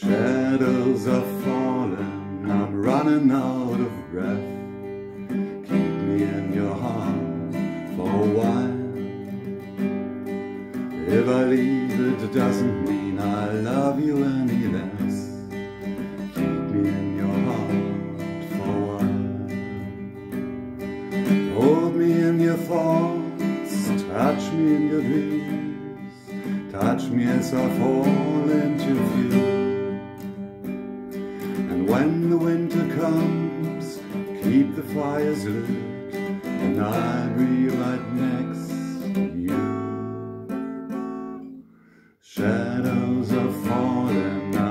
Shadows are falling, I'm running out of breath. Keep me in your heart for a while. If I leave, it doesn't mean I love you any your thoughts, touch me in your dreams, touch me as I fall into view. And when the winter comes, keep the fires lit, and I'll be right next to you. Shadows are falling.